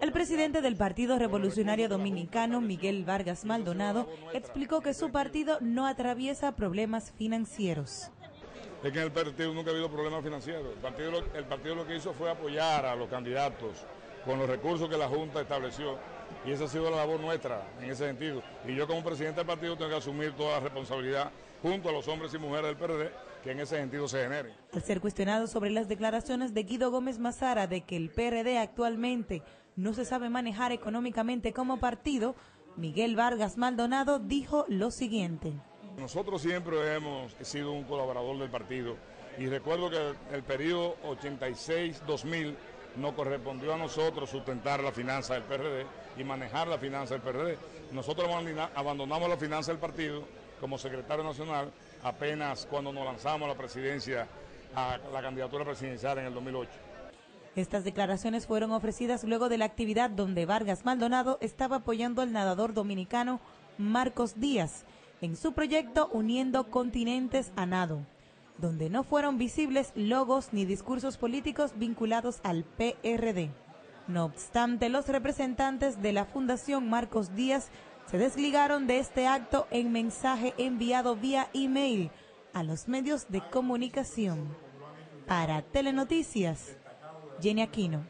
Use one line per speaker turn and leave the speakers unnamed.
El presidente del Partido Revolucionario Dominicano, Miguel Vargas Maldonado, explicó que su partido no atraviesa problemas financieros.
Es que en el partido nunca ha habido problemas financieros. El partido, el partido lo que hizo fue apoyar a los candidatos con los recursos que la Junta estableció. Y esa ha sido la labor nuestra en ese sentido. Y yo como presidente del partido tengo que asumir toda la responsabilidad junto a los hombres y mujeres del PRD que en ese sentido se genere.
Al ser cuestionado sobre las declaraciones de Guido Gómez Mazara de que el PRD actualmente no se sabe manejar económicamente como partido, Miguel Vargas Maldonado dijo lo siguiente.
Nosotros siempre hemos sido un colaborador del partido y recuerdo que el periodo 86-2000 nos correspondió a nosotros sustentar la finanza del PRD y manejar la finanza del PRD. Nosotros abandonamos la finanza del partido como secretario nacional apenas cuando nos lanzamos a la presidencia, a la candidatura presidencial en el 2008.
Estas declaraciones fueron ofrecidas luego de la actividad donde Vargas Maldonado estaba apoyando al nadador dominicano Marcos Díaz en su proyecto Uniendo Continentes a Nado, donde no fueron visibles logos ni discursos políticos vinculados al PRD. No obstante, los representantes de la Fundación Marcos Díaz se desligaron de este acto en mensaje enviado vía email a los medios de comunicación. Para Telenoticias, Jenny Aquino.